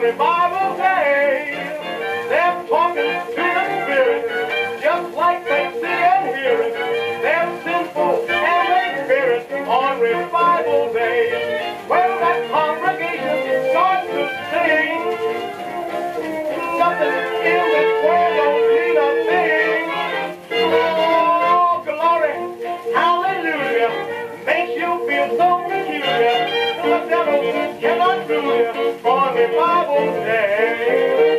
revival day. Talking for me, Bible day.